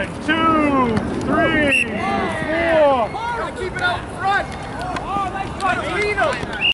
One, two, three, four. Keep it out front. Oh, nice try. Him.